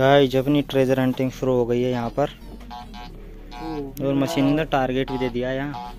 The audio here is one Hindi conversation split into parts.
गाइस अपनी ट्रेजर हंटिंग शुरू हो गई है यहाँ पर। और मशीन ने टारगेट भी दे दिया यहाँ।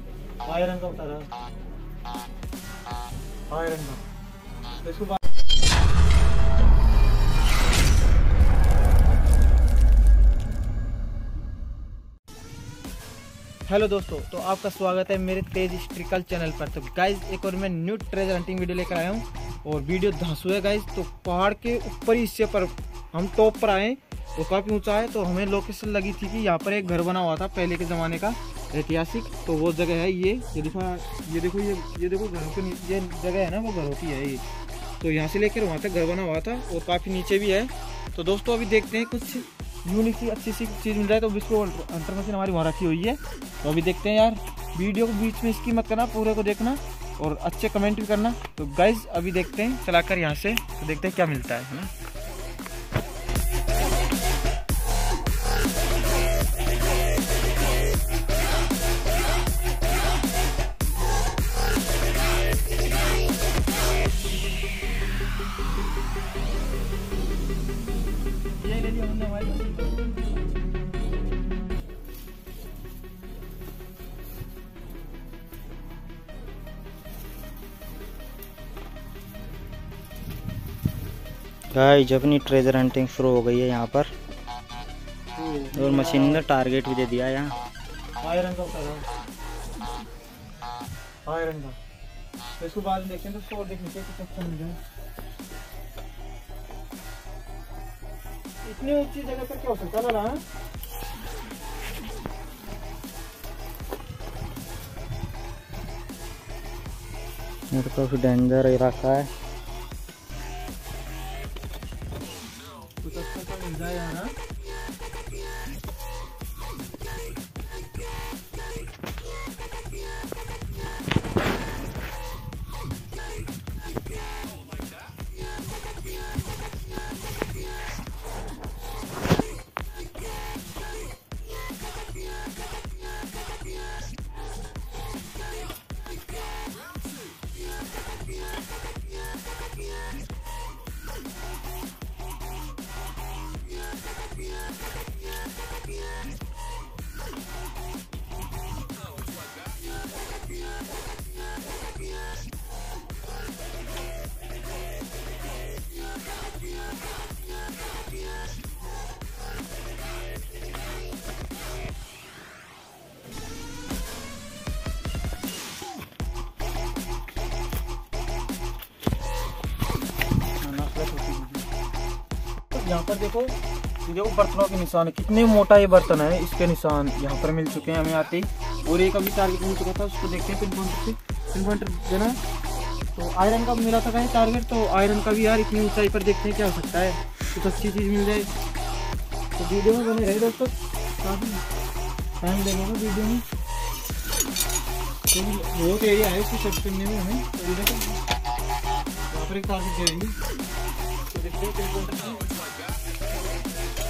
हेलो दोस्तों तो आपका स्वागत है मेरे तेज हिस्ट्रिकल चैनल पर। तो गाइज़ एक और मैं न्यू ट्रेजर हंटिंग वीडियो लेकर आया हूँ। और वीडियो धांसू है गाइज़ तो पहाड़ के ऊपरी हिस्से पर हम टॉप पर आए, वो काफ़ी ऊँचा है तो हमें लोकेशन लगी थी कि यहाँ पर एक घर बना हुआ था पहले के ज़माने का, ऐतिहासिक। तो वो जगह है ये ये देखो ये देखो, ये ये देखो घरों के ये जगह है ना, वो घरों की है ये। तो यहाँ से लेकर वहाँ तक घर बना हुआ था और काफ़ी नीचे भी है। तो दोस्तों, अभी देखते हैं कुछ यूनिक सी, अच्छी सी चीज़ मिल जाए तो विस्को अंतर मशीन हमारी वहाँ रखी हुई है। तो अभी देखते हैं यार वीडियो को बीच में इसकी मत करना, पूरे को देखना, और अच्छे कमेंट भी करना। तो गाइज़ अभी देखते हैं, चलाकर यहाँ से तो देखते हैं क्या मिलता है है ना? गाइस अपनी ट्रेजर हंटिंग शुरू हो गई है यहाँ पर। और मशीन ने टारगेट भी दे दिया यहाँ। तो इसको बाद में देखते हैं तो और देखने के कुछ अच्छा मिल जाए इतनी ऊँची जगह पर क्या हो सकता है ना तो काफ़ी डेंजर इलाका है। यहाँ पर देखो देखो बर्तनों के निशान कितने मोटा ये बर्तन है, इसके निशान यहाँ पर मिल चुके हैं हमें आते ही। और एक अभी टारगेट मिल चुका था, उसको देखते हैं पिन पॉइंट से। पिन पॉइंट देना तो आयरन का मिला था कहीं टारगेट तो आयरन का भी यार इतनी ऊंचाई पर देखते हैं क्या हो सकता है। कुछ अच्छी चीज़ मिल जाए। तो वीडियो में बने रहे दोस्तों। काफ़ी टाइम लगेगा वीडियो में। बहुत एरिया है इसको सर्च करने में हमें। तो यहाँ पर एक टारगेट दे रही तो देखते हैं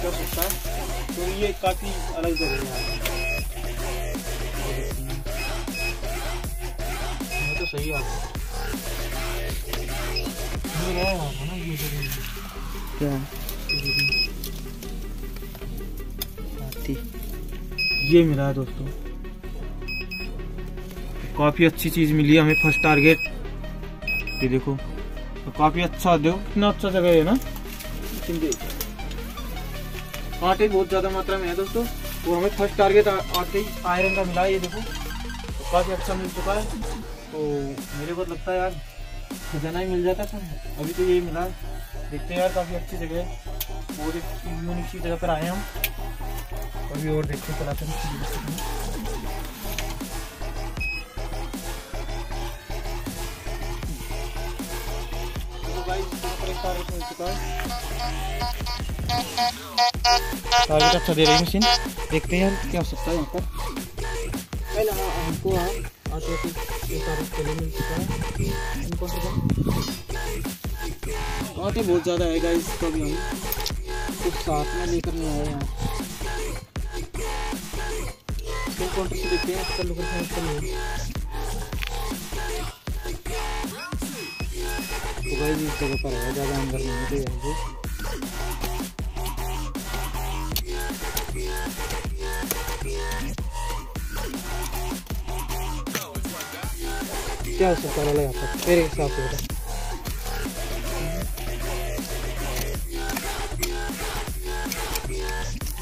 हो सकता है तो ये काफ़ी अलग जगह है तो सही ये है ये क्या? ये मिला है दोस्तों। काफ़ी अच्छी चीज़ मिली है हमें फ़र्स्ट टारगेट। ये देखो तो काफ़ी अच्छा देखो कितना अच्छा जगह है ना। कांटे बहुत ज़्यादा मात्रा में है दोस्तों। तो हमें फ़र्स्ट टारगेट ही आयरन का मिला है, ये देखो। तो काफ़ी अच्छा मिल चुका है। तो मेरे को लगता है यार, खजाना ही मिल जाता था। अभी तो यही मिला देखते हैं यार, काफ़ी अच्छी जगह है। और एक यूनिक सी जगह पर आए हम। अभी और देखते चलाते हैं। तो चुका है। टारगेट अच्छा दे रही मशीन। देखते हैं क्या हो सकता है यहाँ पर। पहले हमको इनको कांटे बहुत ज़्यादा है गाइस इसका भी हम कुछ साथ में लेकर नहीं आए यहाँ काउंटर से देखते हैं? इसका लोकेशन इसका नहीं तो गाइस इस जगह पर है, ज़्यादा अंदर नहीं है। क्या हो सकता है यहाँ पर मेरे हिसाब से बेटा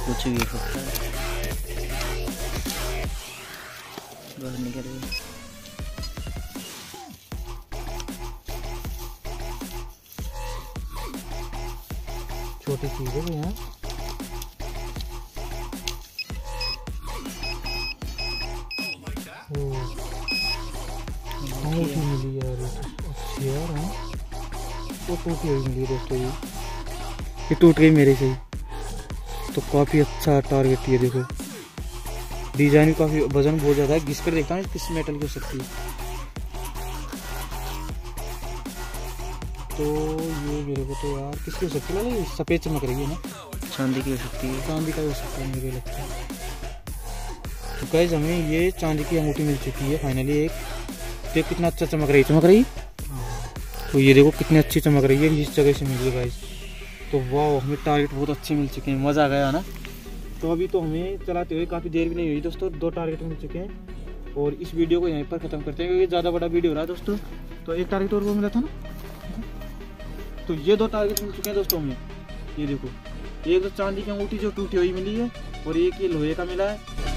कुछ भी हो सकता है बाहर निकल गई छोटी चीज़ है यहाँ यार हाँ। वो टूटी मिली है दोस्तों ये। ये टूट गई मेरे से तो काफ़ी अच्छा टारगेट ये देखो। डिज़ाइन भी काफ़ी वज़न बहुत ज़्यादा है। घिस कर देखता हूँ किस मेटल की हो सकती है। तो ये मेरे को तो यार किसकी हो सकती है? सफ़ेद चमक रही है ना। चांदी की हो सकती है। चांदी का हो सकता है मुझे लगता है। तो गैस हमें ये चांदी की अंगूठी मिल चुकी है फाइनली एक। देखो कितना अच्छा चमक रही है। चमक रही? तो ये देखो कितनी अच्छी चमक रही है जिस जगह से मिली है गाइस तो वाह हमें टारगेट बहुत अच्छे मिल चुके हैं। मज़ा आ गया ना? तो अभी तो हमें चलाते हुए काफ़ी देर भी नहीं हुई दोस्तों, दो टारगेट मिल चुके हैं। और इस वीडियो को यहीं पर ख़त्म करते हैं, क्योंकि ज़्यादा बड़ा वीडियो रहा दोस्तों। तो एक टारगेट और वो मिला था ना? तो ये दो टारगेट मिल चुके हैं दोस्तों हमें। ये देखो, एक तो चांदी की अंगूठी जो टूटी हुई मिली है, और एक ये लोहे का मिला है।